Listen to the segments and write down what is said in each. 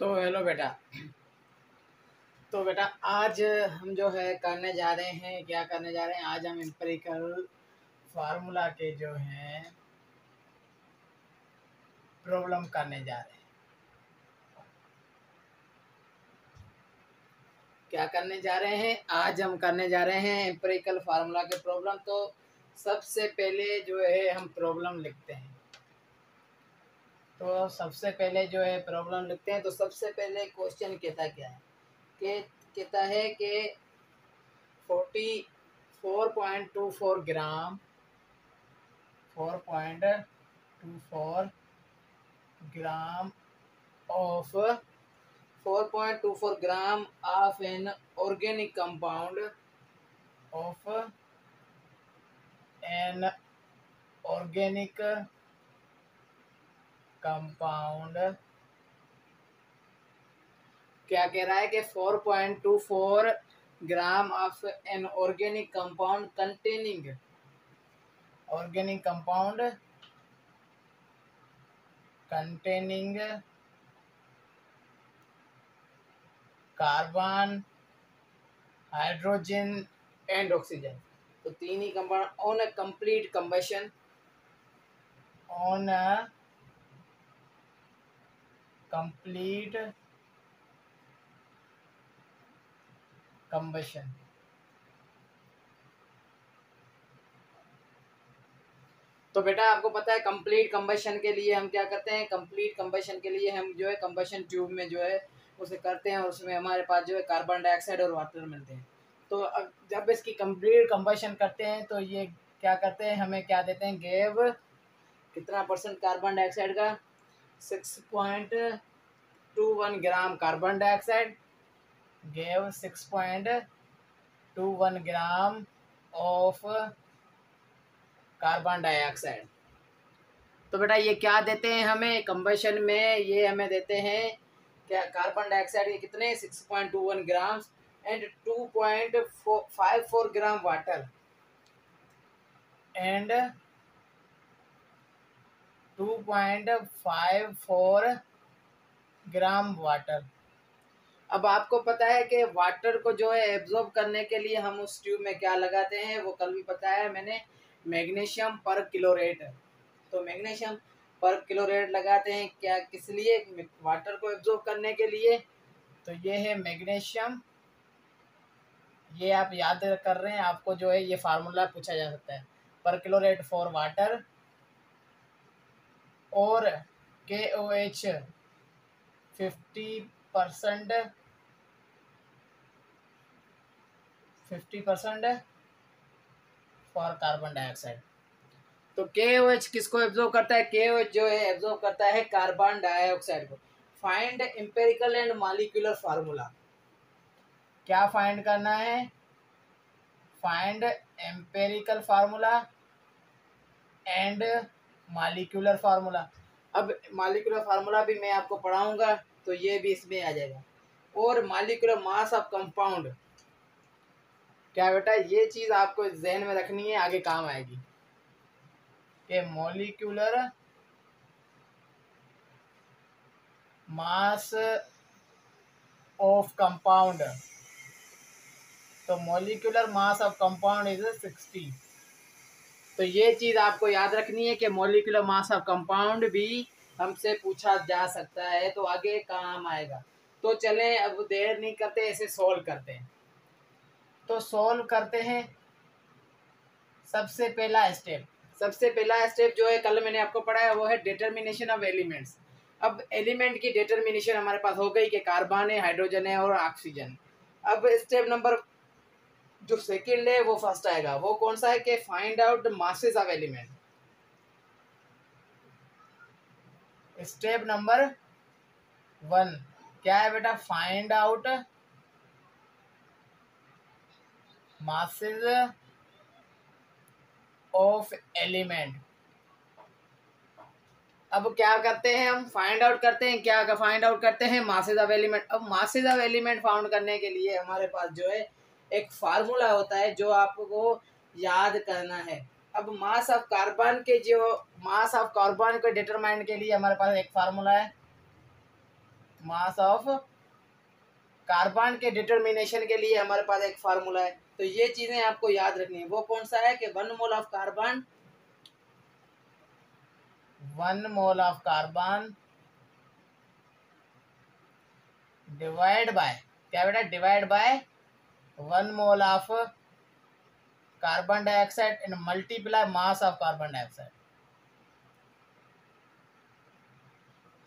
तो हेलो बेटा। तो बेटा, आज हम जो है करने जा रहे हैं, क्या करने जा रहे हैं? आज हम एम्पेरिकल फार्मूला के जो है प्रॉब्लम करने जा रहे हैं। क्या करने जा रहे हैं? आज हम करने जा रहे हैं एम्पेरिकल फार्मूला के प्रॉब्लम तो सबसे पहले जो है हम प्रॉब्लम लिखते हैं। तो सबसे पहले जो है प्रॉब्लम लिखते हैं तो सबसे पहले क्वेश्चन कहता क्या है? कि, कहता है कि forty four point two four gram four point two four gram of four point two four gram of an organic compound of an organic compound क्या कह रहा है कि 4.24 gram of an organic compound containing organic compound containing carbon hydrogen and oxygen तो तीन ही compound on a complete combustion on a complete combustion. तो बेटा आपको पता है कंप्लीट कंबशन के लिए हम क्या करते हैं? कंप्लीट कंबशन के लिए हम जो है कंबशन ट्यूब में जो है उसे करते हैं और उसमें हमारे पास जो है कार्बन डाइऑक्साइड और वाटर मिलते हैं। तो अब जब इसकी कंप्लीट कंबशन करते हैं तो ये क्या करते हैं? हमें क्या देते हैं? गेव कितना परसेंट कार्बन डाइऑक्साइड का? Six point two one gram carbon dioxide gave six point two one gram of carbon dioxide तो बेटा ये क्या देते हैं हमें? कंबशन में ये हमें देते हैं क्या? कार्बन डाइऑक्साइड के कितने? Six point two one gram and two point five four gram water and two point five four gram water अब आपको पता है कि वाटर को जो है एब्जॉर्ब करने के लिए हम उस ट्यूब में क्या लगाते हैं, वो कल भी बताया मैंने मैग्नीशियम पर किलोरेट तो मैग्नीशियम पर किलोरेट लगाते हैं क्या, किस लिए? वाटर को एब्जॉर्ब करने के लिए। तो ये है मैग्नीशियम ये आप याद कर रहे हैं, आपको जो है ये फार्मूला पूछा जा सकता है। पर किलोरेट फॉर वाटर और K O H fifty percent fifty percent for carbon dioxide तो के ओ एच किसको एब्जॉर्व करता है? के ओ एच जो है एब्जॉर्व करता है कार्बन डाइऑक्साइड को. Find empirical and molecular formula क्या फाइंड करना है? Find empirical formula and molecular formula अब मालिकुलर फार्मूला भी मैं आपको पढ़ाऊँगा तो ये भी इसमें आ जाएगा। और मालिकुलर मास ऑफ़ कंपाउंड क्या बेटा, ये चीज़ आपको जहन में रखनी है, आगे काम आएगी। कि मोलिकुलर मास ऑफ़ कंपाउंड तो molecular mass of compound is sixty तो ये चीज़ आपको याद रखनी है कि मोलिकुलर मास ऑफ़ कंपाउंड भी हमसे पूछा जा सकता है तो आगे काम आएगा। तो चलें, अब देर नहीं करते ऐसे सॉल्व करते हैं। तो सॉल्व करते हैं सबसे पहला स्टेप सबसे पहला स्टेप जो है, कल मैंने आपको पढ़ाया, वो है डिटर्मिनेशन ऑफ़ एलिमेंट्स अब एलिमेंट की डिटर्मिनेशन हमारे पास हो गई कि कार्बन है हाइड्रोजन है और ऑक्सीजन अब स्टेप नंबर जो सेकंड है, वो फ़र्स्ट आएगा। वो कौन सा है कि find out the masses of element step number one क्या है बेटा? Find out masses of element अब क्या करते हैं हम? फाइंड आउट करते हैं। क्या फाइंड आउट करते हैं? मासेज ऑफ़ एलिमेंट अब मासेज ऑफ़ एलिमेंट फाउंड करने के लिए हमारे पास जो है एक फार्मूला होता है जो आपको याद करना है। अब मास ऑफ़ कार्बन के जो मास ऑफ़ कार्बन को डिटरमाइन के लिए हमारे पास एक फार्मूला है। मास ऑफ़ कार्बन के डिटर्मिनेशन के लिए हमारे पास एक फार्मूला है। तो ये चीज़ें आपको याद रखनी है। वो कौन सा है कि one mole of carbon one mole of carbon divide by क्या बेटा? Divide by one mole of carbon dioxide and multiply mass of carbon dioxide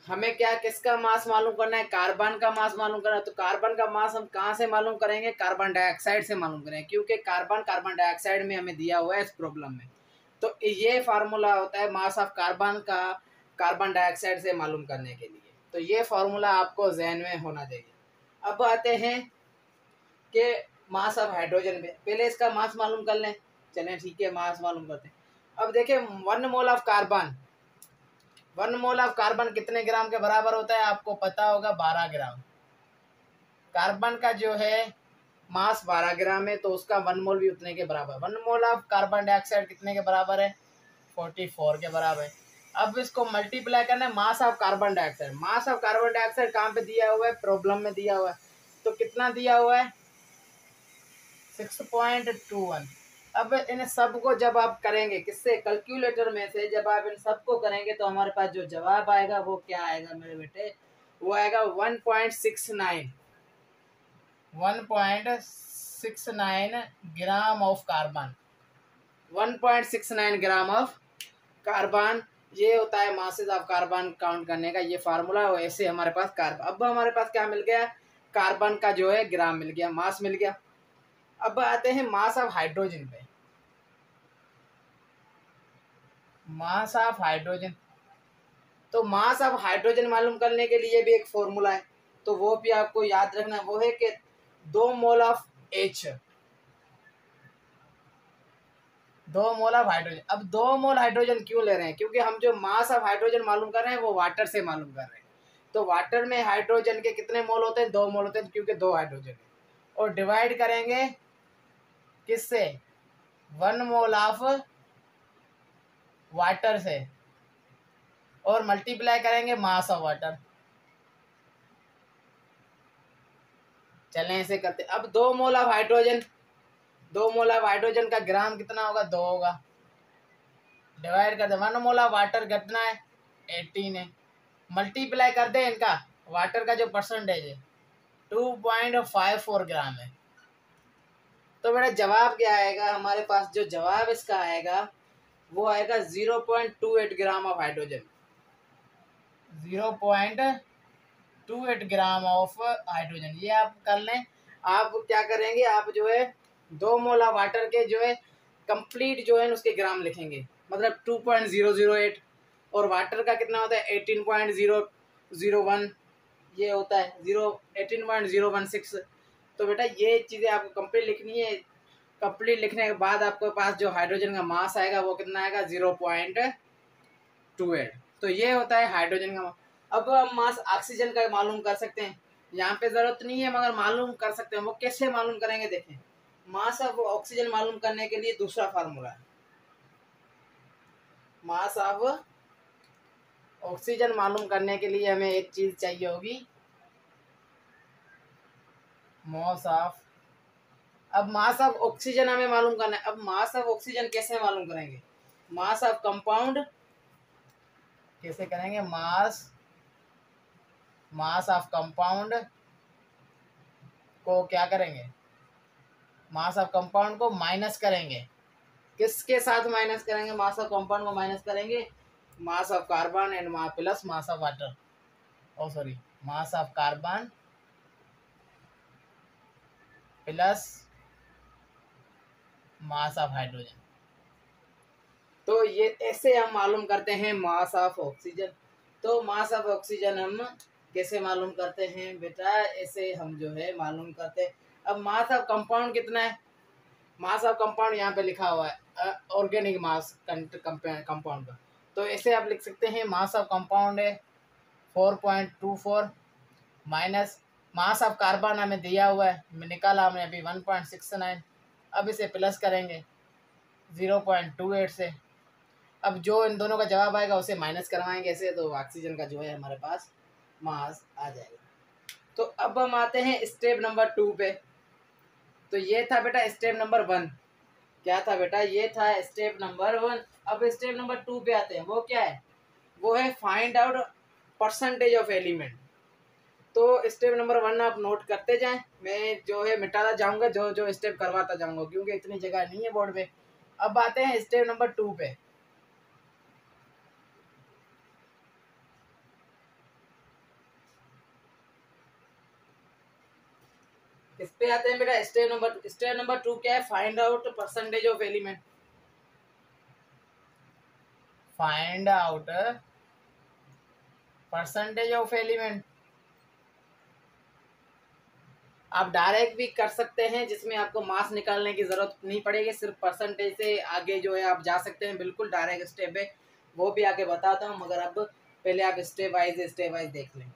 हमें क्या किसका मास मालूम करना है? कार्बन का मास मालूम करना है। तो कार्बन का मास हम कहाँ से मालूम करेंगे? कार्बन डाइऑक्साइड से मालूम करेंगे क्योंकि कार्बन कार्बन डाइऑक्साइड में हमें दिया हुआ है इस प्रॉब्लम में। तो ये फार्मूला होता है मास ऑफ़ कार्बन का कार्बन डाइऑक्साइड से मालूम करने के लिए। तो ये फार्मूला आपको जहन में होना चाहिए। अब आते हैं कि मास ऑफ़ हाइड्रोजन पे। पहले इसका मास मालूम कर लें। चलें, ठीक है, मास मालूम करते हैं। अब देखें, one mole of carbon. One mole of carbon कितने ग्राम के बराबर होता है? आपको पता होगा, बारह ग्राम। कार्बन का जो है, मास बारह ग्राम है तो उसका वन मोल भी उतने के बराबर। One mole of carbon dioxide कितने के बराबर है? फोर्टी फोर के बराबर है। अब इसको मल्टीप्लाई करना है, mass of carbon dioxide. Mass of carbon dioxide कहाँ पे दिया हुआ है? प्रॉब्लम में दिया हुआ है। तो कितना दिया हुआ है? Six point two one. अब इन सबको जब आप करेंगे, किससे? कैलकुलेटर में से जब आप इन सबको करेंगे तो हमारे पास जो जवाब आएगा, वो क्या आएगा मेरे बेटे? वो आएगा one point six nine. One point six nine gram of carbon. One point six nine gram of carbon. ये होता है मासेज ऑफ़ कार्बन काउंट करने का, ये फार्मूला ऐसे हमारे पास कार्बन अब हमारे पास क्या मिल गया? कार्बन का जो है ग्राम मिल गया मास मिल गया। अब आते हैं मास ऑफ़ हाइड्रोजन पे। मास ऑफ़ हाइड्रोजन तो मास ऑफ़ हाइड्रोजन मालूम करने के लिए भी एक फॉर्मूला है। तो वो भी आपको याद रखना वो है कि दो मोल ऑफ़ एच दो मोल ऑफ़ हाइड्रोजन अब दो मोल हाइड्रोजन क्यों ले रहे हैं? क्योंकि हम जो मास ऑफ़ हाइड्रोजन मालूम कर रहे हैं, वो वाटर से मालूम कर रहे हैं। तो वाटर में हाइड्रोजन के कितने मोल होते हैं? दो मोल होते हैं, क्योंकि दो हाइड्रोजन है। और डिवाइड करेंगे किससे? वन मोल ऑफ़ वाटर से। और मल्टीप्लाई करेंगे मास ऑफ़ वाटर चलें ऐसे करते। अब दो मोल ऑफ़ हाइड्रोजन दो मोल ऑफ़ हाइड्रोजन का ग्राम कितना होगा? दो होगा। डिवाइड कर दे वन मोल ऑफ़ वाटर कितना है? एटीन है। मल्टीप्लाई कर दे इनका। वाटर का जो परसेंटेज है two point five four gram है। तो बेटा जवाब क्या आएगा? हमारे पास जो जवाब इसका आएगा वो आएगा zero point two eight gram of hydrogen zero point two eight gram of hydrogen ये आप कर लें। आप क्या करेंगे? आप जो है दो मोला वाटर के जो है कंप्लीट जो है उसके ग्राम लिखेंगे। मतलब two point zero zero eight और वाटर का कितना होता है? Eighteen point zero zero one ये होता है zero eighteen point zero one six तो बेटा ये चीज़ें आपको कंप्लीट लिखनी है। कंप्लीट लिखने के बाद आपके पास जो हाइड्रोजन का मास आएगा वो कितना आएगा? ज़ीरो पॉइंट टू एट तो ये होता है हाइड्रोजन का अब हम मास ऑक्सीजन का मालूम कर सकते हैं। यहाँ पे ज़रूरत नहीं है, मगर मालूम कर सकते हैं। वो कैसे मालूम करेंगे देखें। मास ऑफ़ ऑक्सीजन मालूम करने के लिए दूसरा फार्मूला है। मास ऑफ़ ऑक्सीजन मालूम करने के लिए हमें एक चीज़ चाहिए होगी। मास ऑफ़ अब मास ऑफ़ ऑक्सीजन हमें मालूम करना है। अब मास ऑफ़ ऑक्सीजन कैसे मालूम करेंगे? मास ऑफ़ कंपाउंड कैसे करेंगे? मास मास ऑफ़ कंपाउंड को क्या करेंगे? मास ऑफ़ कंपाउंड को माइनस करेंगे। किसके साथ माइनस करेंगे? मास ऑफ़ कंपाउंड को माइनस करेंगे। Mass of carbon and plus mass of water oh sorry mass of carbon plus mass of hydrogen तो ये ऐसे हम मालूम करते हैं मास ऑफ़ ऑक्सीजन तो मास ऑफ़ ऑक्सीजन हम कैसे मालूम करते हैं बेटा? ऐसे हम जो है मालूम करते हैं। अब मास ऑफ़ कंपाउंड कितना है? मास ऑफ़ कंपाउंड यहाँ पे लिखा हुआ है ऑर्गेनिक मास कंपाउंड का तो ऐसे आप लिख सकते हैं मास ऑफ़ कंपाउंड है four point two four minus mass of carbon हमें दिया हुआ है। निकाला हमने अभी वन पॉइंट सिक्स नाइन अब इसे प्लस करेंगे ज़ीरो पॉइंट टू एट से। अब जो इन दोनों का जवाब आएगा, उसे माइनस करवाएँगे ऐसे तो ऑक्सीजन का जो है हमारे पास मास आ जाएगा। तो अब हम आते हैं स्टेप नंबर टू पे। तो ये था बेटा स्टेप नंबर वन क्या था बेटा? ये था स्टेप नंबर वन अब स्टेप नंबर टू पे आते हैं। वो क्या है? वो है find out percentage of element तो स्टेप नंबर वन आप नोट करते जाएँ। मैं जो है मिटाता जाऊँगा, जो जो स्टेप करवाता जाऊँगा, क्योंकि इतनी जगह नहीं है बोर्ड पे अब आते हैं स्टेप नंबर टू पे। इस पे आते हैं बेटा? Step number step number two क्या है? Find out percentage of element find out percentage of element आप डायरेक्ट भी कर सकते हैं, जिसमें आपको मास निकालने की ज़रूरत नहीं पड़ेगी, सिर्फ़ परसेंटेज से आगे जो है आप जा सकते हैं, बिल्कुल डायरेक्ट स्टेप है, वो भी आगे बताता हूँ, मगर अब पहले आप स्टेप वाइज स्टेप वाइज देख लें।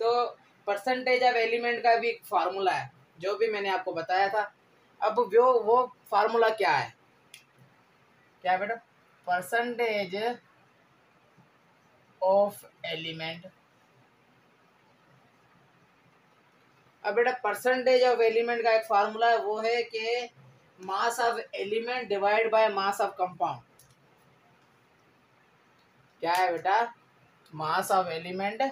तो परसेंटेज ऑफ़ एलिमेंट का भी एक फार्मूला है, जो भी मैंने आपको बताया था। अब वो वो फार्मूला क्या है? क्या बेटा? परसेंटेज ऑफ़ एलिमेंट अब बेटा परसेंटेज ऑफ़ एलिमेंट का एक फार्मूला है, वो है कि mass of element divide by mass of compound क्या है बेटा? Mass of element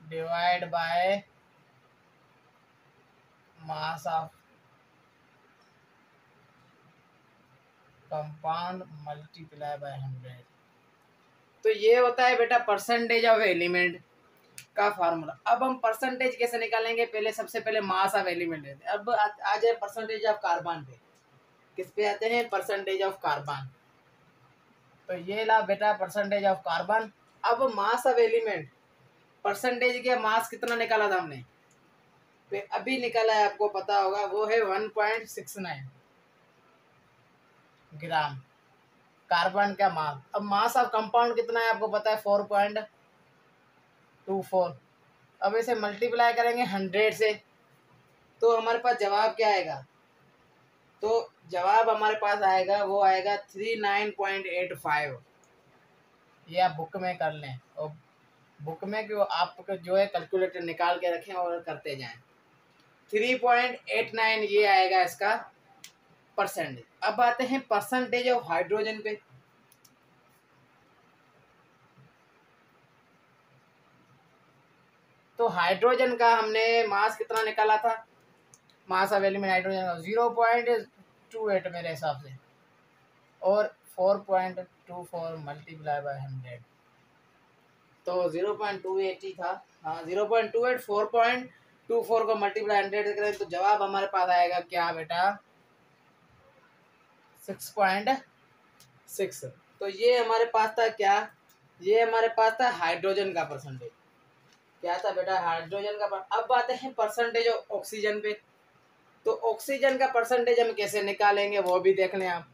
divide by mass of compound multiply by hundred तो ये होता है बेटा परसेंटेज ऑफ़ एलिमेंट का फार्मूला अब हम परसेंटेज कैसे निकालेंगे? पहले सबसे पहले मास ऑफ़ एलिमेंट लेते हैं अब आ जाए परसेंटेज ऑफ़ कार्बन पे। किस पे आते हैं? परसेंटेज ऑफ़ कार्बन तो ये ला बेटा परसेंटेज ऑफ़ कार्बन अब मास ऑफ़ एलिमेंट परसेंटेज के मास कितना निकाला था हमने? अभी निकाला है, आपको पता होगा, वो है one point six nine gram carbon का मास? अब मास ऑफ़ कंपाउंड कितना है आपको पता है? Four point two four. अब इसे मल्टीप्लाई करेंगे हंड्रेड से। तो हमारे पास जवाब क्या आएगा? तो जवाब हमारे पास आएगा, वो आएगा three nine point eight five ये आप बुक में कर लें। और बुक में क्यों आप जो है कैलकुलेटर निकाल के रखें और करते जाएँ। थ्री पॉइंट एट नाइन ये आएगा इसका। परसेंटेज अब आते हैं परसेंटेज ऑफ़ हाइड्रोजन पे। तो हाइड्रोजन का हमने मास कितना निकाला था? मास ऑफ़ एलिमेंट हाइड्रोजन का ज़ीरो पॉइंट टू एट मेरे हिसाब से। और four point two four multiply by hundred तो ज़ीरो पॉइंट टू एट ही था। हाँ zero point two eight four point two four को मल्टीप्लाई हंड्रेड करें तो जवाब हमारे पास आएगा, क्या बेटा? सिक्स पॉइंट सिक्स तो ये हमारे पास था क्या? ये हमारे पास था हाइड्रोजन का परसेंटेज क्या था बेटा? हाइड्रोजन का अब आते हैं परसेंटेज ऑक्सीजन पे। तो ऑक्सीजन का परसेंटेज हम कैसे निकालेंगे वो भी देख लें आप।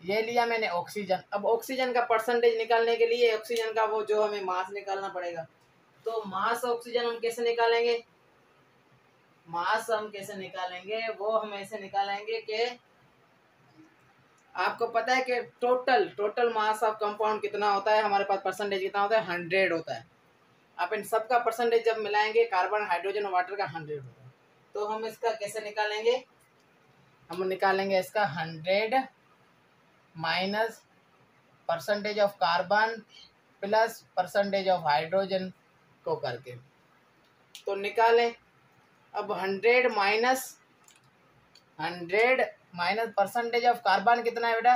ये लिया मैंने ऑक्सीजन अब ऑक्सीजन का परसेंटेज निकालने के लिए ऑक्सीजन का वो जो हमें मास निकालना पड़ेगा। तो मास ऑक्सीजन हम कैसे निकालेंगे? मास हम कैसे निकालेंगे, वो हम ऐसे निकालेंगे कि आपको पता है कि total total mass of compound कितना होता है, हमारे पास परसेंटेज कितना होता है? हंड्रेड होता है। आप इन सब का परसेंटेज जब मिलाएँगे कार्बन हाइड्रोजन वाटर का हंड्रेड होता है। तो हम इसका कैसे निकालेंगे? हम निकालेंगे इसका hundred minus percentage of carbon plus percentage of hydrogen को करके। तो निकालें। अब hundred minus hundred minus percentage of carbon कितना है बेटा?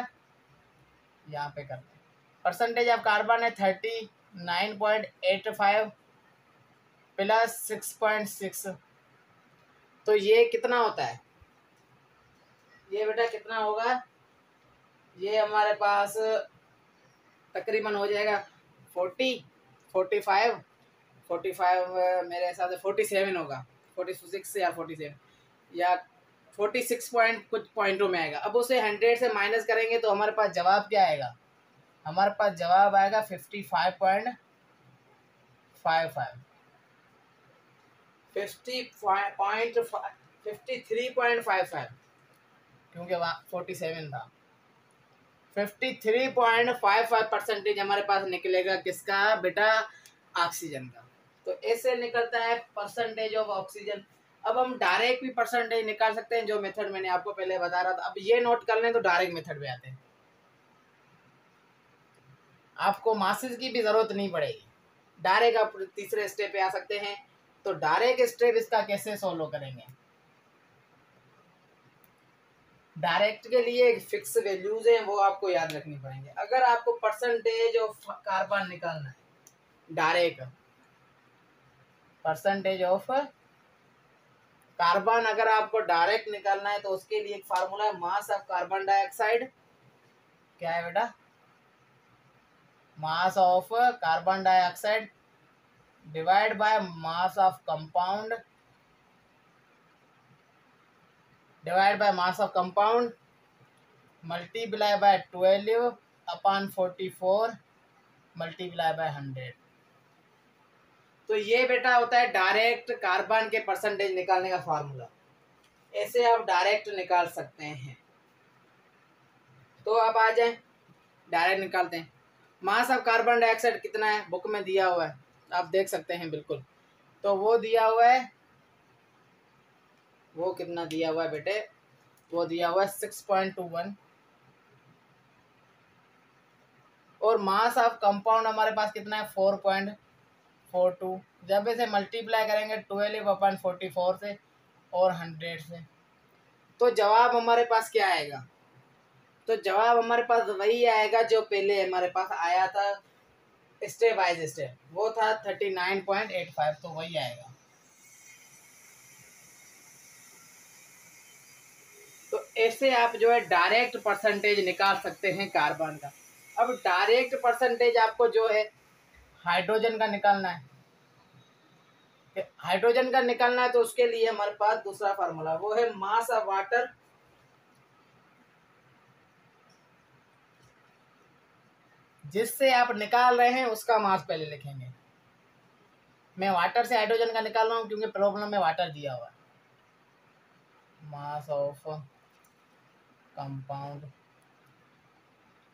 यहाँ पे करते हैं। परसेंटेज ऑफ़ कार्बन है thirty nine point eight five plus six point six तो ये कितना होता है? ये बेटा कितना होगा? ये हमारे पास तकरीबन हो जाएगा forty forty five forty five मेरे हिसाब से फोर्टी सेवन होगा। या फोर्टी सेवन या फोर्टी सिक्स पॉइंट कुछ पॉइंटों में आएगा। अब उसे हंड्रेड से माइनस करेंगे तो हमारे पास जवाब क्या आएगा? हमारे पास जवाब आएगा fifty five point five five fifty point fifty three point five five क्योंकि वहाँ फोर्टी सेवन था। Fifty three point five five percentage हमारे पास निकलेगा किसका? बेटा ऑक्सीजन का। तो ऐसे निकलता है परसेंटेज ऑफ़ ऑक्सीजन अब हम डायरेक्ट भी परसेंटेज निकाल सकते हैं, जो मेथड मैंने आपको पहले बता रहा था। अब ये नोट कर लें तो डायरेक्ट मेथड पे आते हैं। आपको मासेस की भी ज़रूरत नहीं पड़ेगी। डायरेक्ट आप तीसरे स्टेप पे आ सकते हैं। तो डायरेक्ट स्टेप इसका कैसे सोल्व करेंगे? डायरेक्ट के लिए फिक्स वैल्यूज़ हैं, वो आपको याद रखनी पड़ेंगे। अगर आपको परसेंटेज ऑफ़ कार्बन निकालना है डायरेक्ट परसेंटेज ऑफ़ कार्बन अगर आपको डायरेक्ट निकालना है तो उसके लिए एक फार्मूला है मास ऑफ़ कार्बन डाइऑक्साइड क्या है बेटा? Mass of carbon dioxide divide by mass of compound divide by mass of compound multiply by twelve upon forty four multiply by hundred तो ये बेटा होता है डायरेक्ट कार्बन के परसेंटेज निकालने का फार्मूला ऐसे आप डायरेक्ट निकाल सकते हैं। तो आप आ जाए डायरेक्ट निकालते हैं। मास ऑफ़ कार्बन डाइऑक्साइड कितना है? बुक में दिया हुआ है। आप देख सकते हैं बिल्कुल। तो वो दिया हुआ है, वो कितना दिया हुआ है बेटे? वो दिया हुआ है सिक्स पॉइंट टू वन और मास ऑफ़ कंपाउंड हमारे पास कितना है? Four point four two. जब इसे मल्टीप्लाई करेंगे ट्वेल्व अपॉइंट फोर्टी फोर से और हंड्रेड से। तो जवाब हमारे पास क्या आएगा? तो जवाब हमारे पास वही आएगा जो पहले हमारे पास आया था स्टेप बाय स्टेप वो था thirty nine point eight five तो वही आएगा। तो ऐसे आप जो है डायरेक्ट परसेंटेज निकाल सकते हैं कार्बन का। अब डायरेक्ट परसेंटेज आपको जो है हाइड्रोजन का निकालना है। हाइड्रोजन का निकालना है तो उसके लिए हमारे पास दूसरा फार्मूला, वो है मास ऑफ़ वाटर। जिससे आप निकाल रहे हैं, उसका मास पहले लिखेंगे। मैं वाटर से हाइड्रोजन का निकाल रहा हूँ, क्योंकि प्रॉब्लम में वाटर दिया हुआ मास ऑफ़ कंपाउंड।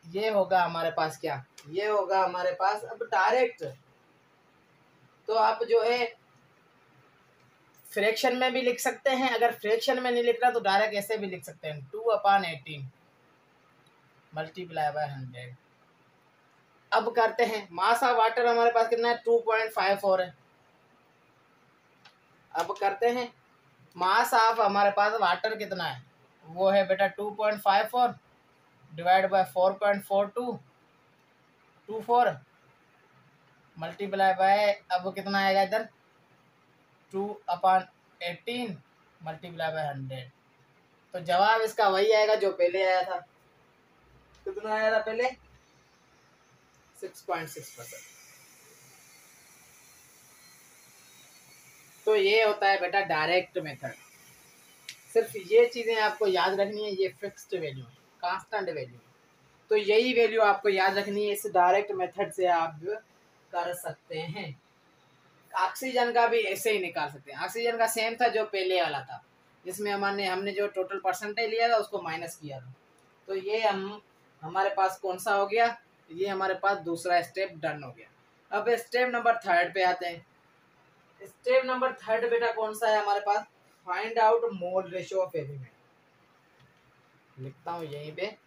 ये होगा हमारे पास क्या? ये होगा हमारे पास अब डायरेक्ट। तो आप जो है फ्रैक्शन में भी लिख सकते हैं, अगर फ्रैक्शन में नहीं लिख रहा तो डायरेक्ट ऐसे भी लिख सकते हैं, two upon eighteen multiply by hundred अब करते हैं मास ऑफ़ वाटर हमारे पास कितना है? टू पॉइंट फाइव फोर है। अब करते हैं मास ऑफ़ हमारे पास वाटर कितना है? वो है बेटा two point five four divide by four point four two two four multiply by अब कितना आएगा इधर? Two upon eighteen multiply by hundred. तो जवाब इसका वही आएगा जो पहले आया था। कितना आया था पहले? Six point six percent. तो ये होता है बेटा डायरेक्ट मेथड सिर्फ़ ये चीज़ें आपको याद रखनी है, ये फिक्स्ड वैल्यू है कांस्टेंट वैल्यू तो यही वैल्यू आपको याद रखनी है, इस डायरेक्ट मेथड से आप कर सकते हैं। ऑक्सीजन का भी ऐसे ही निकाल सकते हैं। ऑक्सीजन का सेम था जो पहले वाला था, जिसमें हमारे, हमने जो टोटल परसेंटेज लिया था, उसको माइनस किया था। तो ये हम, हमारे पास कौन सा हो गया? ये हमारे पास दूसरा स्टेप डन हो गया। अब स्टेप नंबर थर्ड पे आते हैं। स्टेप नंबर थर्ड बेटा कौन सा है हमारे पास? Find out mole ratio of element लिखता हूँ यहीं पे।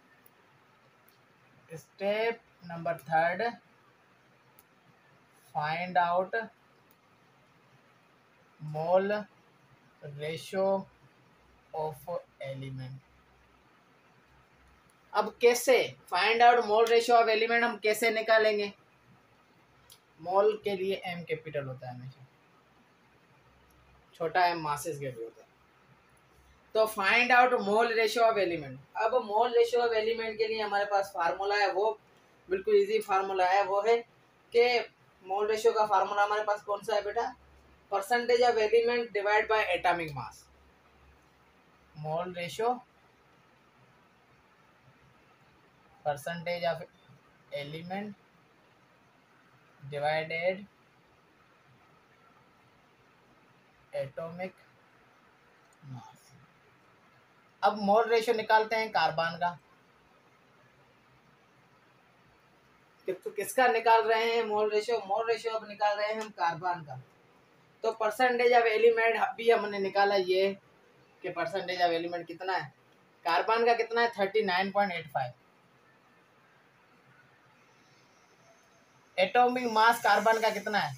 Step number third find out mole ratio of element अब कैसे? Find out mole ratio of element हम कैसे निकालेंगे? मोल के लिए एम कैपिटल होता है हमेशा। छोटा एम मासेस के लिए होता है। तो find out mole ratio of element अब मोल रेशियो ऑफ़ एलिमेंट के लिए हमारे पास फार्मूला है, वो बिल्कुल इजी फार्मूला है, वो है कि मोल रेशियो का फार्मूला हमारे पास कौन सा है बेटा? Percentage of element divide by atomic mass mole ratio percentage of element divided atomic mass अब मोल रेशियो निकालते हैं कार्बन का। तो किसका निकाल रहे हैं मोल रेशियो मोल रेशियो अब निकाल रहे हैं हम कार्बन का। तो परसेंटेज ऑफ़ एलिमेंट अभी हमने निकाला ये, कि परसेंटेज ऑफ़ एलिमेंट कितना है? कार्बन का कितना है? Thirty nine point eight five atomic mass carbon का कितना है?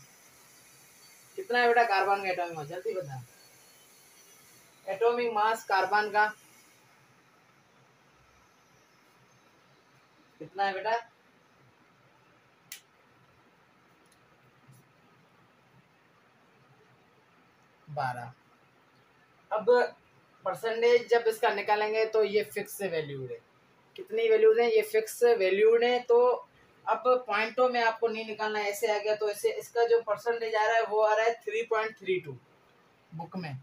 कितना है बेटा कार्बन का एटॉमिक मास जल्दी बता। एटॉमिक मास कार्बन का कितना है बेटा? बारह। अब परसेंटेज जब इसका निकालेंगे तो ये फिक्स वैल्यूड है। कितनी वैल्यूज़ हैं? ये फिक्स वैल्यूड है तो अब पॉइंटों में आपको नहीं निकालना ऐसे आ गया तो ऐसे, इसका जो परसेंटेज आ रहा है, वो आ रहा है three point three two book में।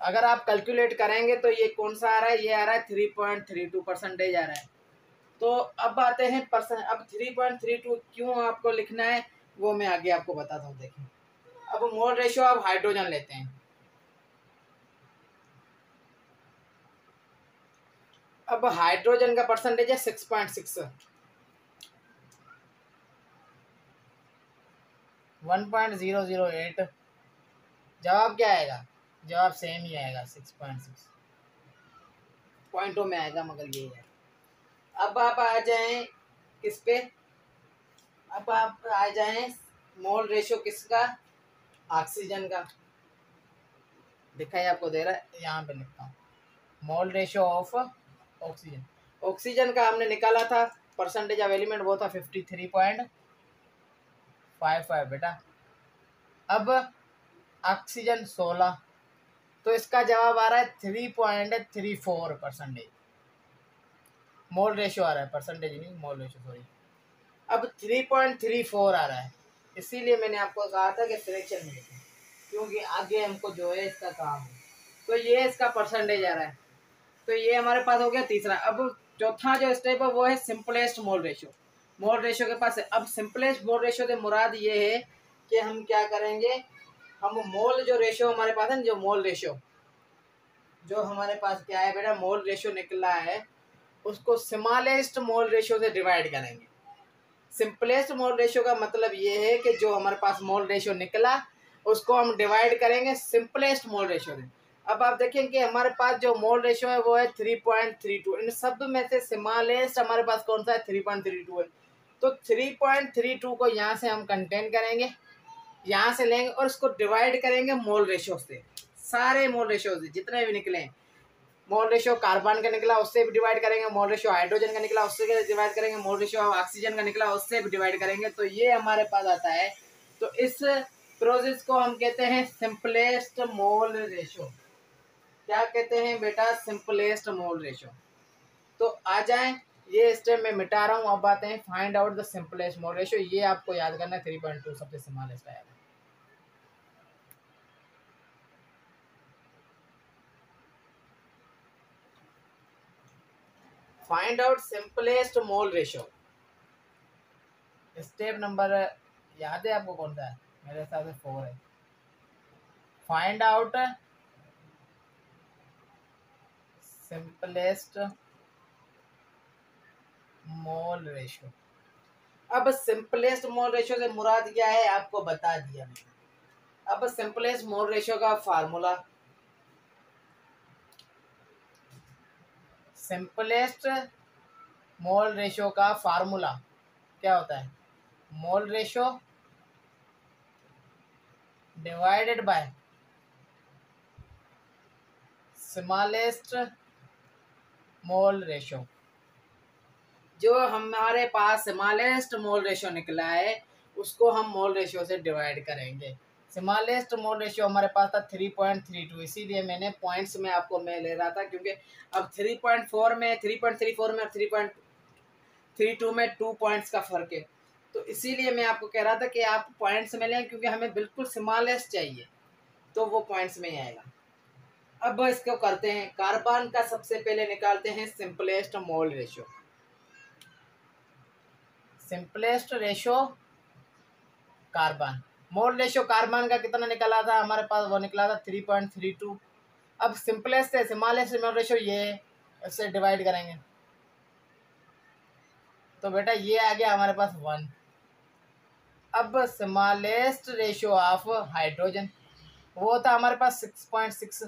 अगर आप कैलकुलेट करेंगे तो ये कौन सा आ रहा है? ये आ रहा है three point three two percentage आ रहा है। तो अब आते हैं परसेंट अब थ्री पॉइंट थ्री टू क्यों आपको लिखना है, वो मैं आगे आपको बताता हूँ, देखें। अब मोल रेशियो आप हाइड्रोजन लेते हैं। अब हाइड्रोजन का परसेंटेज है six point six one point zero zero eight जवाब क्या आएगा? जवाब सेम ही आएगा सिक्स पॉइंट सिक्स पॉइंटों में आएगा, मगर ये है। अब आप आ जाएँ किस पे? अब आप आ जाएँ मोल रेशियो किसका? ऑक्सीजन का। दिखाई आपको दे रहा है, यहाँ पे लिखता हूँ। Mole ratio of oxygen oxygen का हमने निकाला था परसेंटेज ऑफ़ एलिमेंट वो था fifty three point five five बेटा। अब ऑक्सीजन सोलह तो इसका जवाब आ रहा है three point three four percentage mole ratio आ रहा है परसेंटेज नहीं मोल रेशियो सॉरी अब थ्री पॉइंट थ्री फोर आ रहा है। इसीलिए मैंने आपको कहा था कि सिलेक्शन में क्योंकि आगे हमको जो है इसका काम है। तो ये इसका परसेंटेज आ रहा है। तो ये हमारे पास हो गया तीसरा। अब चौथा जो स्टेप है, वो है simplest mole ratio mole ratio के पास है। अब सिंपलेस्ट मोल रेशियो के मुराद ये है कि हम क्या करेंगे? हम मोल जो रेशियो हमारे पास है ना, जो मोल रेशियो जो हमारे पास क्या है बेटा? मोल रेशियो निकला है, उसको स्मॉलेस्ट मोल रेशियो से डिवाइड करेंगे। सिंपलेस्ट मोल रेशियो का मतलब ये है कि जो हमारे पास मोल रेशियो निकला, उसको हम डिवाइड करेंगे सिंपलेस्ट मोल रेशियो से अब आप देखें कि हमारे पास जो मोल रेशियो है, वो है थ्री पॉइंट थ्री टू इन सब में से स्मॉलेस्ट हमारे पास कौन सा है? थ्री पॉइंट थ्री टू है। तो थ्री पॉइंट थ्री टू को यहाँ से हम कंटेन करेंगे, यहाँ से लेंगे और उसको डिवाइड करेंगे मोल रेशियो से। सारे मोल रेशियो से, जितने भी निकले मोल रेशियो कार्बन का निकला, उससे भी डिवाइड करेंगे। मोल रेशियो हाइड्रोजन का निकला, उससे डिवाइड करेंगे। मोल रेशियो ऑक्सीजन का निकला, उससे भी डिवाइड करेंगे। तो ये हमारे पास आता है। तो इस प्रोसेस को हम कहते हैं सिंपलेस्ट मोल रेशियो क्या कहते हैं बेटा? सिंपलेस्ट मोल रेशियो तो आ जाए, ये स्टेप में मिटा रहा हूँ। अब आते हैं find out the simplest mole ratio ये आपको याद करना है थ्री पॉइंट टू सबसे स्मॉलेस्ट आया find out simplest mole ratio step number याद है आपको कौन सा है? मेरे हिसाब से फोर है। Find out simplest mole ratio अब सिंपलेस्ट मोल रेशियो से मुराद क्या है? आपको बता दिया मैंने। अब सिंपलेस्ट मोल रेशियो का फार्मूला सिंपलेस्ट मोल रेशो का फार्मूला क्या होता है? Mole ratio divided by smallest mole ratio. जो हमारे पास स्मॉलेस्ट मोल रेशो निकला है, उसको हम मोल रेशो से डिवाइड करेंगे। स्मॉलेस्ट मोल रेशियो हमारे पास था थ्री पॉइंट थ्री टू इसीलिए मैंने पॉइंट्स में आपको मैं ले रहा था, क्योंकि अब थ्री पॉइंट फोर में थ्री पॉइंट थ्री फोर में थ्री पॉइंट थ्री टू में टू पॉइंट्स का फ़र्क है। तो इसीलिए मैं आपको कह रहा था कि आप पॉइंट्स में लें, क्योंकि हमें बिल्कुल स्मॉलेस्ट चाहिए तो वो पॉइंट्स में ही आएगा। अब इसको करते हैं कार्बन का सबसे पहले निकालते हैं simplest mole ratio simplest ratio carbon mole ratio carbon का कितना निकला था? हमारे पास वो निकला था थ्री पॉइंट थ्री टू अब सिंपलेस्ट है स्मॉलेस्ट मोल रेशियो ये इससे डिवाइड करेंगे। तो बेटा, ये आ गया हमारे पास वन अब स्मॉलेस्ट रेशियो ऑफ़ हाइड्रोजन वो था हमारे पास six point six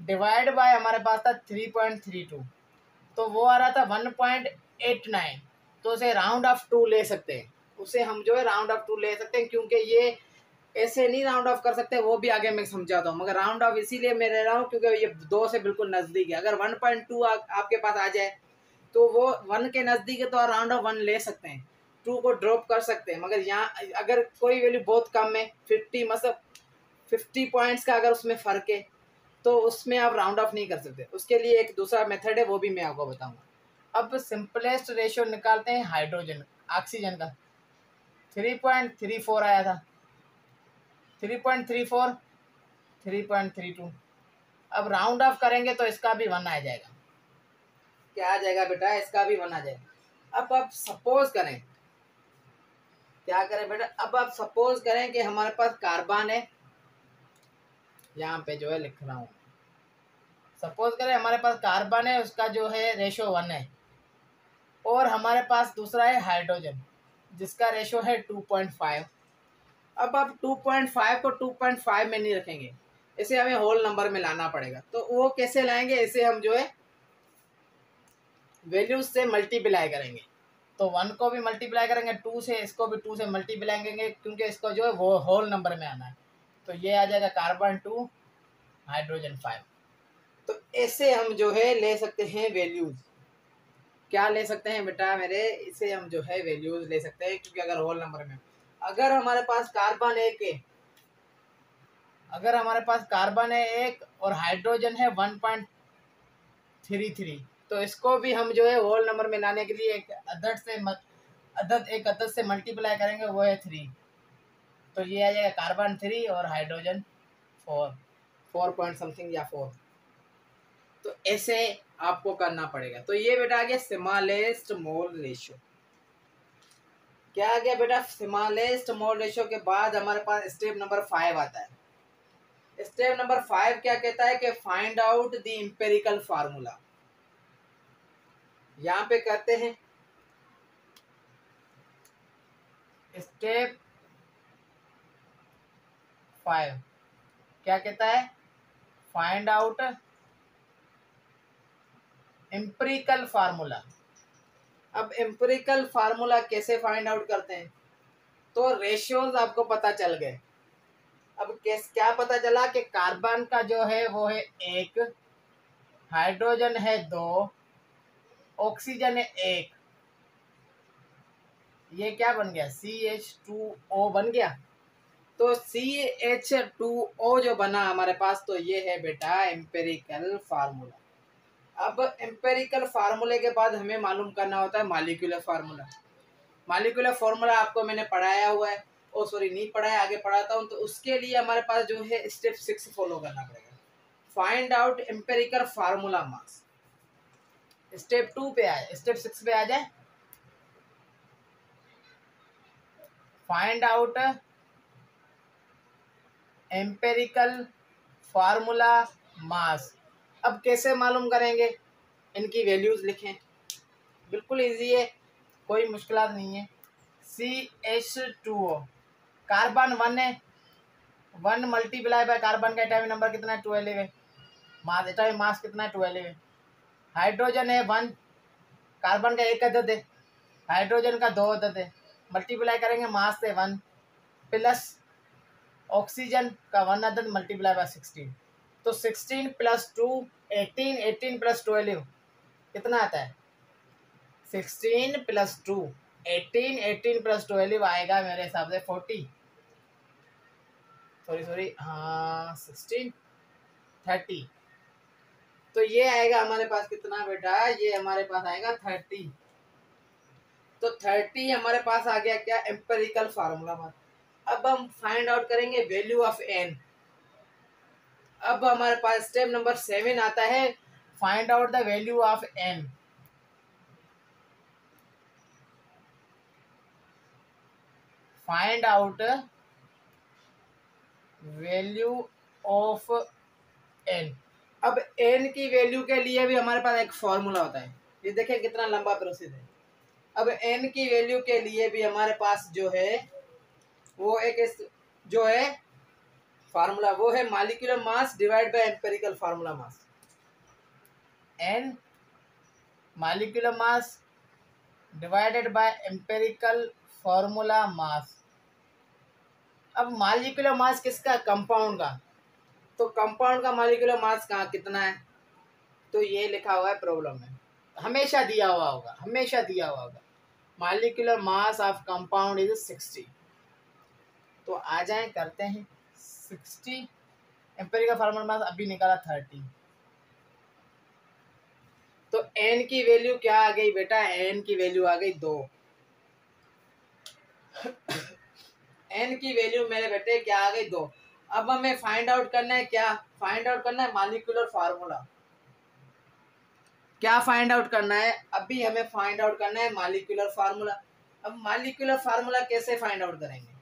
divide by हमारे पास था थ्री पॉइंट थ्री टू तो वो आ रहा था वन पॉइंट एट नाइन तो उसे राउंड ऑफ़ टू ले सकते हैं। उसे हम जो है राउंड ऑफ़ टू ले सकते हैं, क्योंकि ये ऐसे नहीं राउंड ऑफ़ कर सकते, वो भी आगे मैं समझाता हूँ। मगर राउंड ऑफ़ इसीलिए मैं रह रहा हूँ क्योंकि ये दो से बिल्कुल नज़दीक है। अगर वन पॉइंट टू आपके पास आ जाए तो वो वन के नज़दीक है तो आप राउंड ऑफ़ वन ले सकते हैं। टू को ड्रॉप कर सकते हैं। मगर यहाँ, अगर कोई वैल्यू बहुत कम है फिफ्टी मतलब फिफ्टी पॉइंट्स का अगर उसमें फ़र्क है तो उसमें आप राउंड ऑफ़ नहीं कर सकते। उसके लिए एक दूसरा मेथड है, वो भी मैं आपको बताऊँगा। अब सिंपलेस्ट रेशियो निकालते हैं हाइड्रोजन ऑक्सीजन का। थ्री पॉइंट थ्री फोर आया था। Three point three four, three point three two. अब राउंड ऑफ़ करेंगे तो इसका भी वन आ जाएगा। क्या आ जाएगा बेटा? इसका भी वन आ जाएगा। अब आप सपोज़ करें, क्या करें बेटा? अब आप सपोज़ करें कि हमारे पास कार्बन है। यहाँ पे जो है लिख रहा हूँ। सपोज़ करें हमारे पास कार्बन है, उसका जो है रेशो वन है। और हमारे पास दूसरा है हाइड्रोजन जिसका रेशो है टू पॉइंट फाइव अब आप टू पॉइंट फाइव को टू पॉइंट फाइव में नहीं रखेंगे। इसे हमें होल नंबर में लाना पड़ेगा। तो वो कैसे लाएँगे? इसे हम जो है वैल्यूज़ से मल्टीप्लाई करेंगे। तो वन को भी मल्टीप्लाई करेंगे टू से, इसको भी टू से मल्टीप्लाई करेंगे, क्योंकि इसको जो है वो होल नंबर में आना है। तो ये आ जाएगा कार्बन टू हाइड्रोजन फाइव तो ऐसे हम जो है ले सकते हैं वैल्यूज़ क्या ले सकते हैं बेटा मेरे? इसे हम जो है वैल्यूज़ ले सकते हैं, क्योंकि अगर होल नंबर में अगर हमारे पास कार्बन एक है, अगर हमारे पास कार्बन है एक और हाइड्रोजन है वन पॉइंट थ्री थ्री तो इसको भी हम जो है होल नंबर में लाने के लिए एक अदद से अदद, एक अदद से मल्टीप्लाई करेंगे, वो है थ्री तो ये आ जाएगा कार्बन थ्री और hydrogen four four point something या फोर तो ऐसे आपको करना पड़ेगा। तो ये बेटा आ गया स्मॉलेस्ट मोल रेशियो क्या आ गया बेटा? स्मॉलेस्ट मोल रेशियो के बाद हमारे पास स्टेप नंबर फाइव आता है। स्टेप नंबर फाइव क्या कहता है कि find out the empirical formula यहाँ पे करते हैं स्टेप फाइव क्या कहता है? फाइंड आउट एम्पेरिकल फार्मूला अब एम्पेरिकल फार्मूला कैसे फाइंड आउट करते हैं? तो रेशियोज आपको पता चल गए। अब कैस, क्या पता चला कि कार्बन का जो है, वो है एक हाइड्रोजन है दो ऑक्सीजन है एक। ये क्या बन गया? सी एच टू ओ बन गया? तो सी एच टू ओ जो बना हमारे पास तो ये है बेटा एम्पेरिकल फार्मूला अब एम्पेरिकल फार्मूले के बाद हमें मालूम करना होता है मालिकुलर फार्मूला मालिकुलर फार्मूला आपको मैंने पढ़ाया हुआ है, ओ सॉरी नहीं पढ़ाया, आगे पढ़ाता हूँ तो उसके लिए हमारे पास जो है स्टेप सिक्स फॉलो करना पड़ेगा. Find out empirical formula mass step two पे आए स्टेप सिक्स पे आ जाए. Find out empirical formula mass अब कैसे मालूम करेंगे? इनकी वैल्यूज़ लिखें। बिल्कुल इजी है, कोई मुश्किल नहीं है। C H two O carbon one है। वन मल्टीप्लाई बाय कार्बन का एटॉमिक नंबर कितना है? ट्वेल्व है। मास एटॉमिक मास कितना है? ट्वेल्व है। हाइड्रोजन है वन कार्बन का एक अदद है। हाइड्रोजन का दो अदद है। मल्टीप्लाई करेंगे मास से वन प्लस ऑक्सीजन का वन अदद मल्टीप्लाई बाय सिक्सटीन तो sixteen plus two eighteen eighteen plus twelve कितना आता है? Sixteen plus two eighteen eighteen plus twelve आएगा मेरे हिसाब से, फोर्टी। सॉरी सॉरी हाँ सिक्सटीन थर्टी तो ये आएगा हमारे पास कितना बेटा? ये हमारे पास आएगा थर्टी तो थर्टी हमारे पास आ गया क्या? एम्पेरिकल फार्मूला अब हम फाइंड आउट करेंगे वैल्यू ऑफ़ एन अब हमारे पास स्टेप नंबर सेवन आता है find out the value of N find out value of N अब एन की वैल्यू के लिए भी हमारे पास एक फॉर्मूला होता है। ये देखें कितना लंबा प्रोसेस है। अब एन की वैल्यू के लिए भी हमारे पास जो है, वो एक जो है फार्मूला वो है molecular mass divide by empirical formula mass N molecular mass divided by empirical formula mass अब मालिकुलर मास किसका? कंपाउंड का। तो कंपाउंड का मालिकुलर मास कहाँ कितना है? तो ये लिखा हुआ है प्रॉब्लम में। हमेशा दिया हुआ होगा हमेशा दिया हुआ होगा। Molecular mass of compound is sixty तो आ जाए करते हैं। सिक्सटी एम्पेरिकल फार्मूला मास अभी निकाला थर्टी तो एन की वैल्यू क्या आ गई बेटा? एन की वैल्यू आ गई दो. एन की वैल्यू मेरे बेटे क्या आ गई दो? अब हमें फाइंड आउट करना है क्या? फाइंड आउट करना है मालिकुलर फार्मूला क्या फाइंड आउट करना है? अभी हमें फाइंड आउट करना है मालिकुलर फार्मूला अब मालिकुलर फार्मूला कैसे फाइंड आउट करेंगे?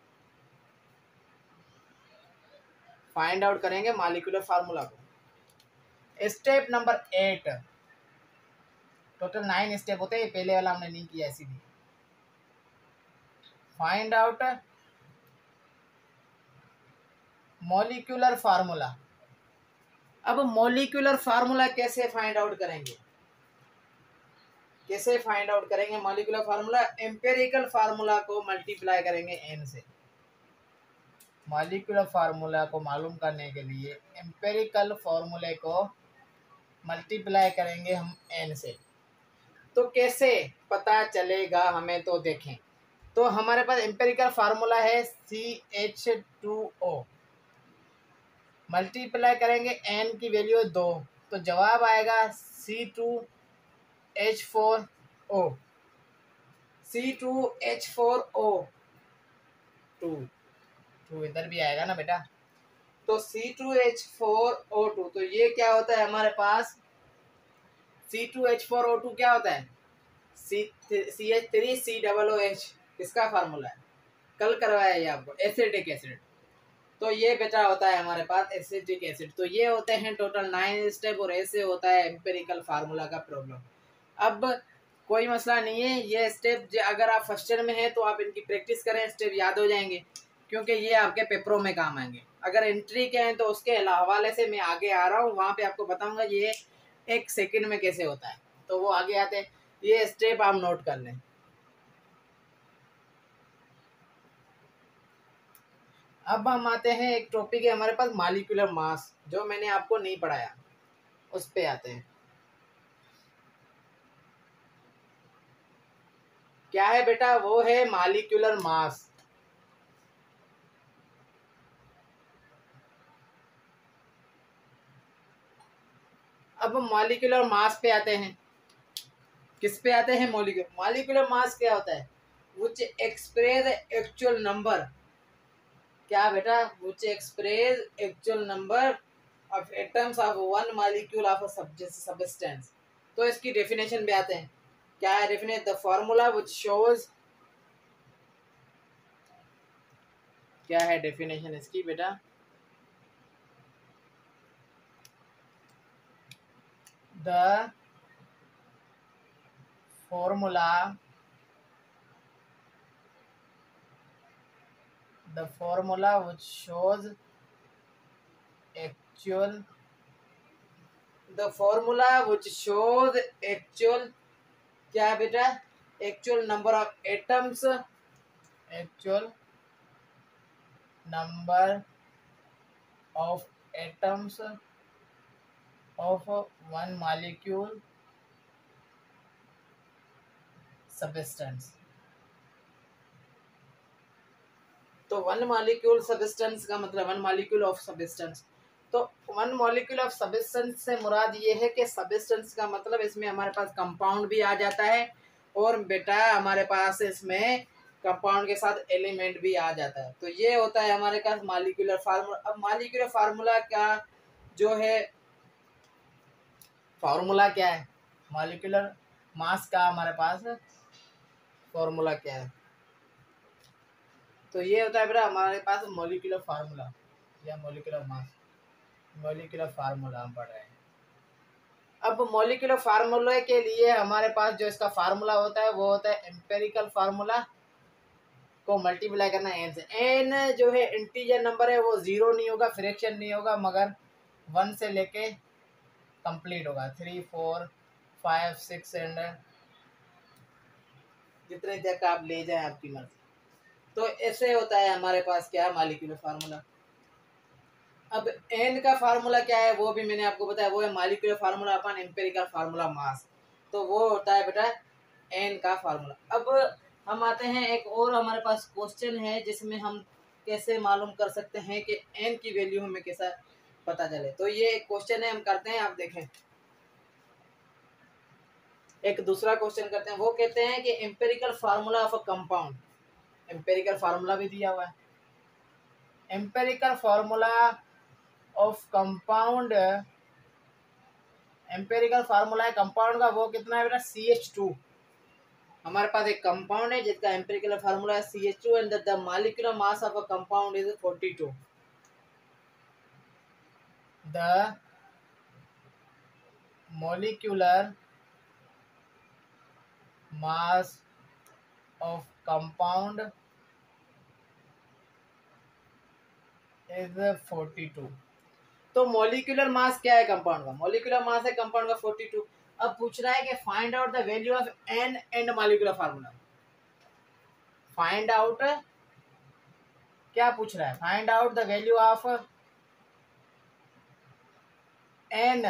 फाइंड आउट करेंगे मालिकुलर फार्मूला को। Step number eight total nine step होते हैं पहले वाला हमने नहीं किया, इसीलिए। फाइंड आउट मोलिकुलर फार्मूला अब मोलिकुलर फार्मूला कैसे फाइंड आउट करेंगे? कैसे फाइंड आउट करेंगे मोलिकुलर फार्मूला एम्पेरिकल फार्मूला को मल्टीप्लाई करेंगे एन से। मॉलिकुलर फार्मूला को मालूम करने के लिए एम्पेरिकल फार्मूले को मल्टीप्लाई करेंगे हम एन से। तो कैसे पता चलेगा हमें तो देखें। तो हमारे पास एम्पेरिकल फार्मूला है C H two O multiply करेंगे एन की वैल्यू दो तो जवाब आएगा C two H four O C two H four O two two इधर भी आएगा ना बेटा? तो C two H four O two तो ये क्या होता है हमारे पास? C two H four O two क्या होता है? C H three C double O H किसका फार्मूला है? कल करवाया ये आपको एसिडिक एसिड तो ये बेटा होता है हमारे पास एसिडिक एसिड तो ये होते हैं टोटल नाइन स्टेप और ऐसे होता है एम्पेरिकल फार्मूला का प्रॉब्लम अब कोई मसला नहीं है, ये स्टेप अगर आप फ़र्स्ट ईयर में हैं तो आप इनकी प्रैक्टिस करें स्टेप याद हो जाएँगे. क्योंकि ये आपके पेपरों में काम आएँगे। अगर एंट्री के हैं तो उसके हवाले से मैं आगे आ रहा हूँ, वहाँ पे आपको बताऊँगा ये एक सेकंड में कैसे होता है। तो वो आगे आते हैं। ये स्टेप आप नोट कर लें। अब हम आते हैं एक टॉपिक है हमारे पास मालिकुलर मास जो मैंने आपको नहीं पढ़ाया। उस पर आते हैं। क्या है बेटा? वो है मालिकुलर मास अब हम मॉलिकुलर मास पे आते हैं। किस पे आते हैं मॉलिकुलर मॉलिकुलर मास क्या होता है? विच एक्सप्रेस एक्चुअल नंबर क्या बेटा? Which express actual number of atoms of one molecule of substance तो इसकी डेफिनेशन पे आते हैं। क्या है definite the formula which shows क्या है डेफिनेशन इसकी बेटा? The formula the formula which shows actual the formula which shows actual है बेटा actual number of atoms actual number of atoms of one molecule substance. तो वन मॉलिक्यूल सबिस्टेंस का मतलब one molecule of substance तो one molecule of substance से मुराद ये है कि सबिस्टेंस का मतलब इसमें हमारे पास कंपाउंड भी आ जाता है और बेटा हमारे पास इसमें कंपाउंड के साथ एलिमेंट भी आ जाता है। तो ये होता है हमारे पास मॉलिक्यूलर फार्मूला अब मॉलिक्यूलर फार्मूला का जो है फार्मूला क्या है? मॉलिकुलर मास का हमारे पास फॉर्मूला क्या है? तो ये होता है बेटा हमारे पास मोलिकुलर फार्मूला। या मोलिकुलर मास। मोलिकुलर फार्मूला हम पढ़ रहे हैं। अब मोलिकुलर फार्मूले के लिए हमारे पास जो इसका फार्मूला होता है, वो होता है एम्पेरिकल फार्मूला को मल्टीप्लाई करना एन से। एन जो है इंटीजर नंबर है, वो ज़ीरो नहीं होगा फ्रैक्शन नहीं होगा, मगर वन से लेके कंप्लीट होगा। Three four five six and जितने तक आप ले जाए आपकी मर्ज़ी। तो ऐसे होता है हमारे पास क्या मालिकुलर फार्मूला अब एन का फार्मूला क्या है, वो भी मैंने आपको बताया, वो है मालिकुलर फार्मूला अपन एम्पेरिकल फार्मूला मास तो वो होता है बेटा एन का फार्मूला अब हम आते हैं, एक और हमारे पास क्वेश्चन है, जिसमें हम कैसे मालूम कर सकते हैं कि एन की वैल्यू हमें कैसा पता चले। तो ये एक क्वेश्चन है, हम करते हैं, आप देखें। एक दूसरा क्वेश्चन करते हैं। वो कहते हैं कि empirical formula of a compound empirical formula भी दिया हुआ है। Empirical formula of compound empirical formula है कंपाउंड का, वो कितना है बेटा? सी एच टू हमारे पास एक कंपाउंड है, जिसका एम्पेरिकल फार्मूला है C H two and the molecular mass of a compound is forty two the molecular mass of compound is forty two तो मोलिकुलर मास क्या है कंपाउंड का? मोलिकुलर मास है कंपाउंड का 42 अब पूछ रहा है कि find out the value of n and molecular formula find out क्या पूछ रहा है? Find out the value of n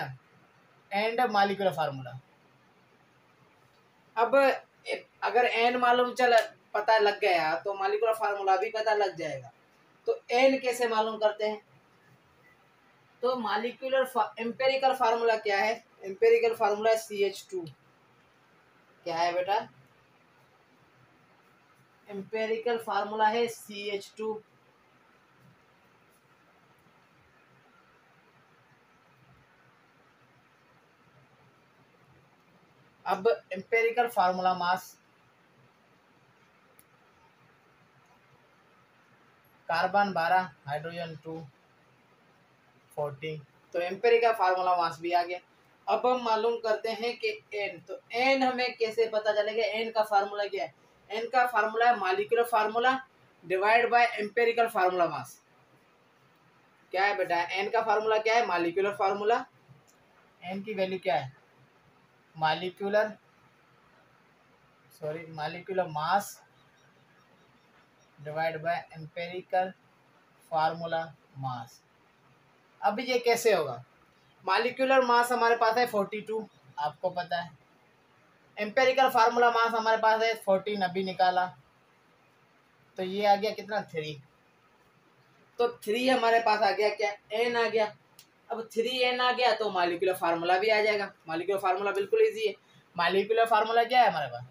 and molecular formula अब अगर एन मालूम चल, पता लग गया तो मालिकुलर फार्मूला भी पता लग जाएगा। तो एन कैसे मालूम करते हैं? तो मालिकुलर एम्पेरिकल फार्मूला क्या है? Empirical formula C H two क्या है बेटा? एम्पेरिकल फार्मूला है सी एच टू अब एम्पेरिकल फार्मूला मास कार्बन बारह हाइड्रोजन टू फोर्टी तो एम्पेरी का फार्मूला मास भी आ गया। अब हम मालूम करते हैं कि एन तो एन हमें कैसे पता चलेगा? एन का फार्मूला क्या है? एन का फार्मूला है molecular formula divide by empirical formula mass क्या है बेटा? एन का फार्मूला क्या है? मालिकुलर फार्मूला एन की वैल्यू क्या है? Molecular sorry molecular mass divide by empirical formula mass अब ये कैसे होगा? मालिकुलर मास हमारे पास है फोर्टी टू आपको पता है। एम्पेरिकल फार्मूला मास हमारे पास है फोर्टीन अभी निकाला। तो ये आ गया कितना? थ्री तो थ्री हमारे पास आ गया क्या? एन आ गया। अब थ्री एन आ गया तो मालिकुलर फार्मूला भी आ जाएगा। मालिकुलर फार्मूला बिल्कुल इजी है। मालिकुलर फार्मूला क्या है हमारे पास?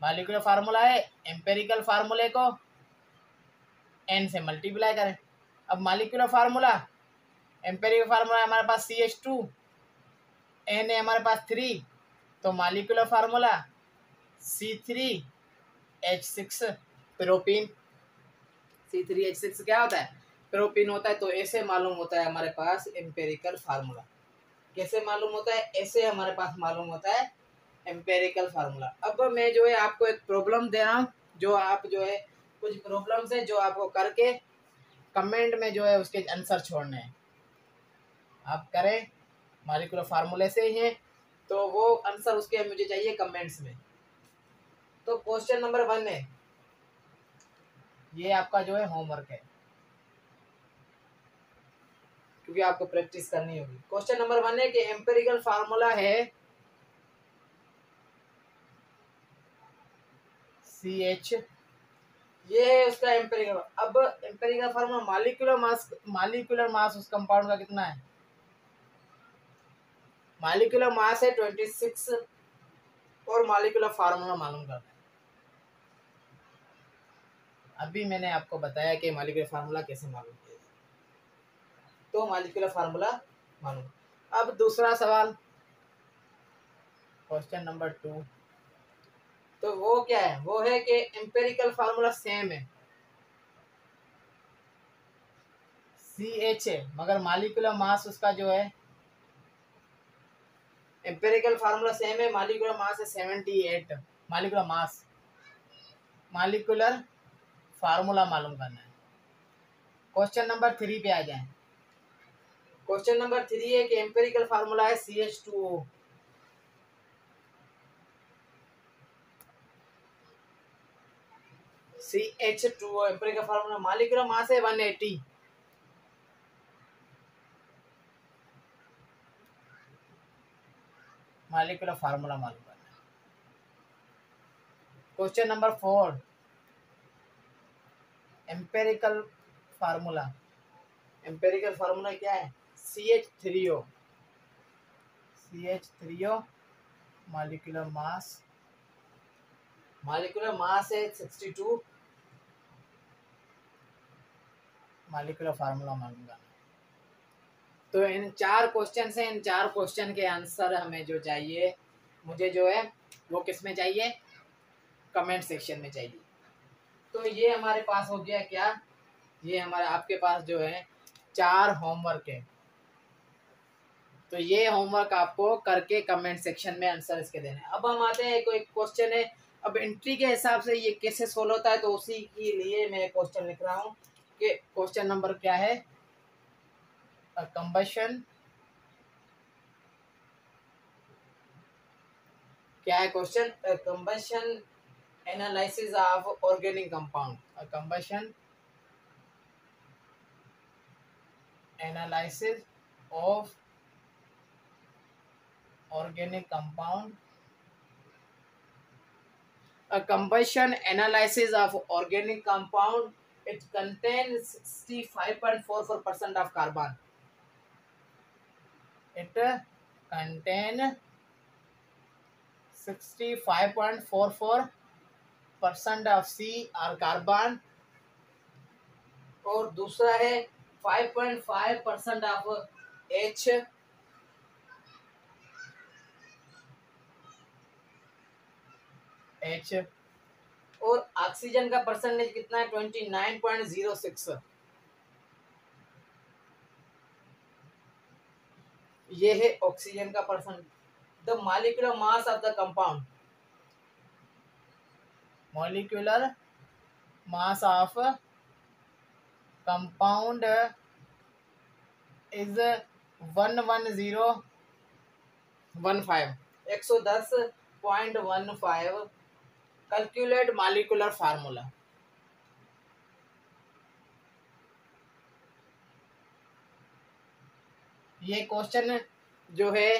मालिकुलर फार्मूला है एम्पेरिकल फार्मूले को एन से मल्टीप्लाई करें। अब मालिकुलर फार्मूला एम्पेरिकल फार्मूला हमारे पास सी एच टू एन है हमारे पास थ्री तो molecular formula C three H six propene C three H six क्या होता है? प्रोपीन होता है तो ऐसे मालूम होता है हमारे पास एम्पेरिकल फार्मूला कैसे मालूम होता है ऐसे हमारे पास मालूम होता है एम्पेरिकल फार्मूला अब मैं जो है आपको एक प्रॉब्लम दे रहा हूँ जो आप जो है कुछ प्रॉब्लम्स है जो आपको करके कमेंट में जो है उसके आंसर छोड़ने हैं आप करें मालिकुलर फार्मूले से ही है तो वो आंसर उसके मुझे चाहिए कमेंट्स में तो क्वेश्चन नंबर वन है ये आपका जो है होमवर्क है क्योंकि आपको प्रैक्टिस करनी होगी। क्वेश्चन नंबर वन है कि एम्पेरिकल फार्मूला है सी एच ये है उसका एम्पेरिकल अब empirical formula molecular mass molecular mass उस कंपाउंड का कितना है? मालिकुलर मास है ट्वेंटी सिक्स और मालिकुलर फार्मूला मालूम करना है। अभी मैंने आपको बताया कि मालिकुलर फार्मूला कैसे मालूम तो मालिकुलर फार्मूला मालूम अब दूसरा सवाल। क्वेश्चन नंबर टू तो वो क्या है? वो है कि एम्पेरिकल फार्मूला सेम है। सी एच है मगर मालिकुलर मास उसका जो है एम्पेरिकल फार्मूला सेम है मालिकुलर मास है seventy eight molecular mass molecular formula मालूम करना है। क्वेश्चन नंबर थ्री पे आ जाए। क्वेश्चन नंबर थ्री है कि एम्पेरिकल फार्मूला है C H two O C H two O empirical formula molecular mass है वन एटी मालिकुलर फार्मूला मालूम करना question number four. Empirical formula empirical formula क्या है? C H three O C H three O molecular mass molecular mass है sixty two molecular formula करना तो इन चार क्वेश्चन से इन चार क्वेश्चन के आंसर हमें जो चाहिए मुझे जो है वो किसमें चाहिए? कमेंट सेक्शन में चाहिए। तो ये हमारे पास हो गया क्या? ये हमारे आपके पास जो है चार होमवर्क है। तो ये होमवर्क आपको करके कमेंट सेक्शन में आंसर इसके देने अब हम आते हैं कोई क्वेश्चन है। अब एंट्री के हिसाब से ये कैसे सोल्व होता है तो उसी के लिए मैं क्वेश्चन लिख रहा हूँ कि क्वेश्चन नंबर क्या है? Combustion क्या है question combustion analysis of organic compound combustion analysis of organic compound combustion analysis of organic compound it contains percent of carbon it contain 65.44 percent of C R carbon और दूसरा है 5.5 percent of H H और oxygen का percentage कितना है? Twenty nine point zero six ये है oxygen का percent the molecular mass of the compound molecular mass of compound is one one zero one five एक सौ दस point one five calculate molecular formula ये क्वेश्चन जो है,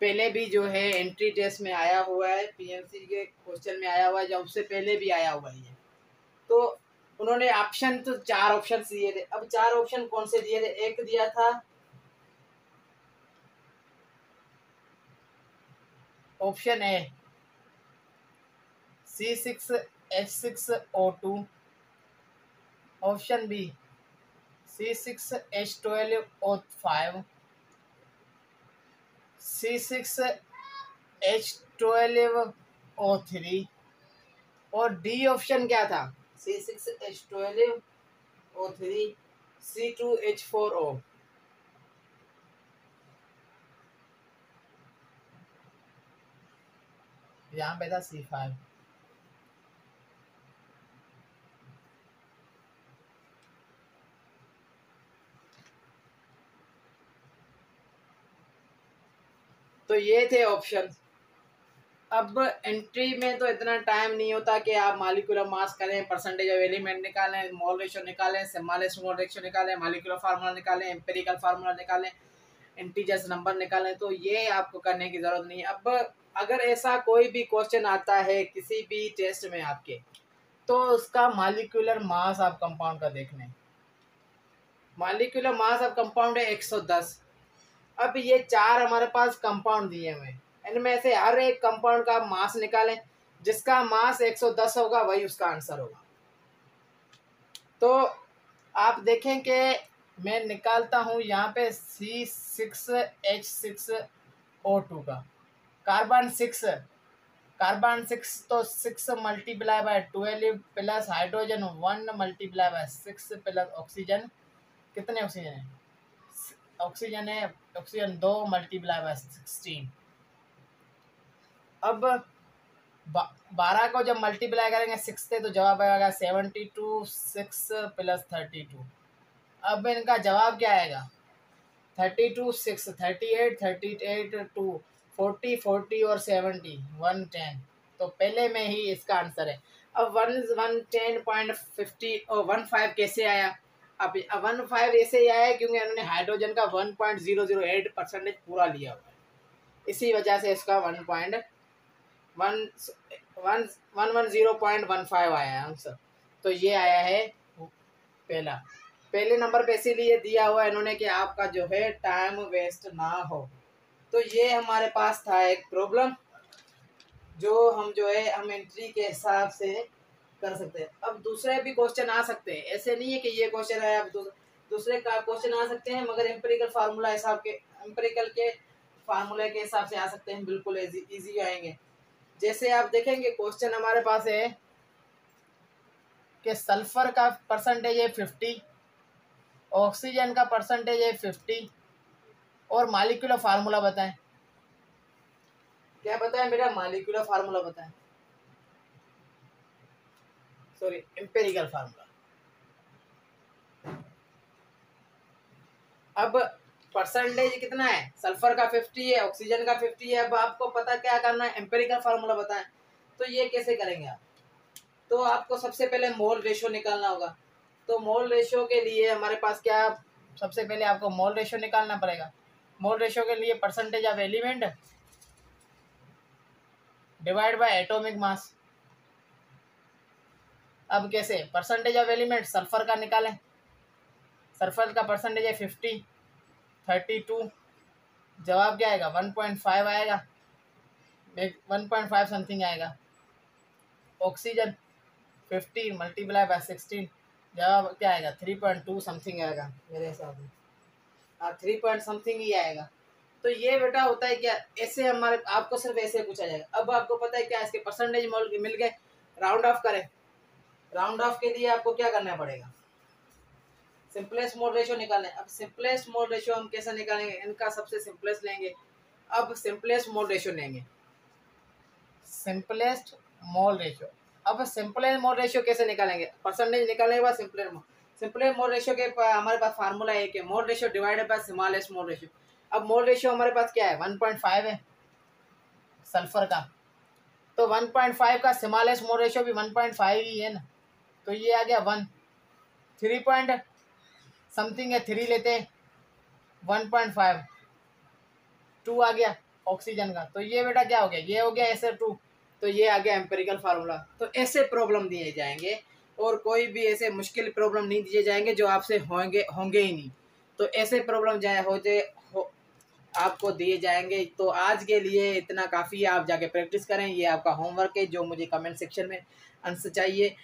पहले भी जो है एंट्री टेस्ट में आया हुआ है पीएमसी के क्वेश्चन में आया हुआ है जब से पहले भी आया हुआ है तो उन्होंने ऑप्शन तो चार ऑप्शन दिए थे। अब चार ऑप्शन कौन से दिए थे? एक दिया था option A C six H six O two option B C six H twelve O five C six H twelve O three और डी ऑप्शन क्या था? C six H twelve O three C two H four O यहाँ पे था सी five तो ये थे option अब एंट्री में तो इतना टाइम नहीं होता कि आप मालिकुलर मास करें परसेंटेज ऑफ़ एलिमेंट निकालें मोल रेशो निकालें सेमालिस मोल रेशो निकालें मालिकुलर फार्मूला निकालें एम्पेरिकल फार्मूला निकालें इंटीजर्स नंबर निकालें तो ये आपको करने की ज़रूरत नहीं है। अब अगर ऐसा कोई भी क्वेश्चन आता है किसी भी टेस्ट में आपके तो उसका मालिकुलर मास आप कंपाउंड का देख लें मालिकुलर मास ऑफ़ कंपाउंड है 110 अब ये चार हमारे पास कंपाउंड दिए हुए इनमें से हर एक कंपाउंड का मास निकालें। जिसका मास 110 होगा, वही उसका आंसर होगा। तो आप देखें कि मैं निकालता हूँ यहाँ पे C six H six O two का। कार्बन सिक्स कार्बन सिक्स तो six multiply by twelve plus hydrogen one multiply by six plus oxygen कितने ऑक्सीजन है? ऑक्सीजन है, ऑक्सीजन दो मल्टीप्लाई बाय सिक्सटीन अब बारह को जब मल्टीप्लाई करेंगे सिक्स से तो जवाब आएगा seventy two six plus thirty two अब इनका जवाब क्या आएगा? Thirty two six thirty eight thirty eight two forty forty और सेवेंटी वन टेन तो पहले में ही इसका आंसर है। अब one one ten point fifty और वन फाइव कैसे आया? अब वन फाइव ऐसे ही आया क्योंकि उन्होंने हाइड्रोजन का one point zero zero eight percentage पूरा लिया हुआ है। इसी वजह से इसका one point one one one one zero point one five आया है आंसर तो ये आया है पहला। पहले नंबर पे इसीलिए दिया हुआ इन्होंने कि आपका जो है टाइम वेस्ट ना हो। तो ये हमारे पास था एक प्रॉब्लम जो हम जो है, हम एंट्री के हिसाब से कर सकते हैं। अब दूसरे भी क्वेश्चन आ सकते हैं। ऐसे नहीं है कि ये क्वेश्चन है, अब दूसरे का क्वेश्चन आ सकते हैं, मगर एम्पेरिकल फार्मूला हिसाब के एम्पेरिकल के फार्मूले के हिसाब से आ सकते हैं। बिल्कुल इजी आएँगे। जैसे आप देखेंगे क्वेश्चन हमारे पास है कि सल्फ़र का परसेंटेज है फिफ्टी ऑक्सीजन का परसेंटेज है फिफ्टी और मालिकुलर फार्मूला बताएँ। क्या बताएँ मेरा मालिकुलर फार्मूला बताएँ। सॉरी एम्पेरिकल फार्मूला अब परसेंटेज कितना है? सल्फ़र का फिफ्टी है ऑक्सीजन का फिफ्टी है, अब आपको पता क्या करना है? एम्पेरिकल फार्मूला बताएँ। तो ये कैसे करेंगे आप? तो आपको सबसे पहले मोल रेशो निकालना होगा। तो मोल रेशो के लिए हमारे पास क्या सबसे पहले आपको मोल रेशो निकालना पड़ेगा। मोल रेशो के लिए percentage of element divide by atomic mass अब कैसे? परसेंटेज ऑफ़ एलिमेंट सल्फ़र का निकालें। सल्फ़र का परसेंटेज है फिफ्टी थर्टी टू जवाब क्या आएगा? वन पॉइंट फाइव आएगा। वन पॉइंट फाइव समथिंग आएगा। Oxygen fifty multiply by sixteen जवाब क्या आएगा? थ्री पॉइंट टू समथिंग आएगा मेरे हिसाब से। हाँ थ्री पॉइंट समथिंग ही आएगा। तो ये बेटा होता है क्या? ऐसे हमारे, आपको सिर्फ़ ऐसे पूछा जाएगा। अब आपको पता है क्या इसके परसेंटेज मिल गए? राउंड ऑफ़ करें। राउंड ऑफ़ के लिए आपको क्या करना पड़ेगा? सिंपलेस्ट मोड रेशियो निकालें अब सिंपलेस्ट मोड रेशियो हम कैसे निकालेंगे? इनका सबसे सिंपलेस्ट लेंगे। अब सिंपलेस्ट मोड रेशियो लेंगे। सिंपलेस्ट मोल रेशियो अब सिंपलेस्ट मोड रेशियो कैसे निकालेंगे? परसेंटेज निकालने के बाद simplest mole simplest mole ratio के हमारे पास फार्मूला है। कि mole ratio divided by smallest mole ratio अब मोड रेशियो हमारे पास क्या है? वन पॉइंट फाइव है। सल्फ़र का। तो वन पॉइंट फाइव का स्मॉलेस्ट मोड रेशियो भी वन पॉइंट फाइव ही है ना। तो ये आ गया वन। थ्री पॉइंट समथिंग है, थ्री लेते वन पॉइंट फाइव। टू आ गया ऑक्सीजन का। तो ये बेटा क्या हो गया? ये हो गया ऐसे टू। तो ये आ गया एम्पेरिकल फार्मूला तो ऐसे प्रॉब्लम दिए जाएँगे और कोई भी ऐसे मुश्किल प्रॉब्लम नहीं दिए जाएँगे जो आपसे होंगे होंगे ही नहीं। तो ऐसे प्रॉब्लम जाए, हो जाए आपको दिए जाएँगे। तो आज के लिए इतना काफ़ी। है आप जाके प्रैक्टिस करें। ये आपका होमवर्क है, जो मुझे कमेंट सेक्शन में आंसर चाहिए।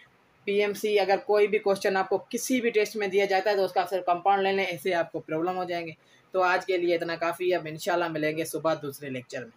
पीएमसी अगर कोई भी क्वेश्चन आपको किसी भी टेस्ट में दिया जाता है तो उसका सिर्फ़ कंपाउंड ले लें ऐसे आपको प्रॉब्लम हो जाएँगे। तो आज के लिए इतना काफ़ी, अब इंशाल्लाह मिलेंगे सुबह दूसरे लेक्चर में।